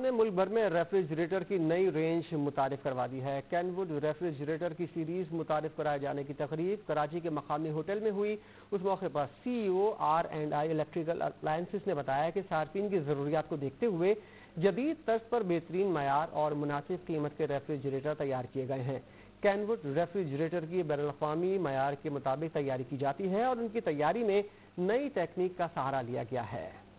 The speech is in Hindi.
ने मुल्क भर में रेफ्रिजरेटर की नई रेंज मुतारफ करवा दी है। कैनवुड रेफ्रिजरेटर की सीरीज़ मुतारफ कराए जाने की तकरीब कराची के मकामी होटल में हुई। उस मौके पर CEO R and I electrical appliances ने बताया कि सार्फिन की जरूरियात को देखते हुए जदीद तर्ज पर बेहतरीन मैार और मुनासिब कीमत के रेफ्रिजरेटर तैयार किए गए हैं। कैनवुड रेफ्रिजरेटर की बैन अवी मैार के मुताबिक तैयारी की जाती है और उनकी तैयारी में नई टेक्निक का सहारा लिया गया है।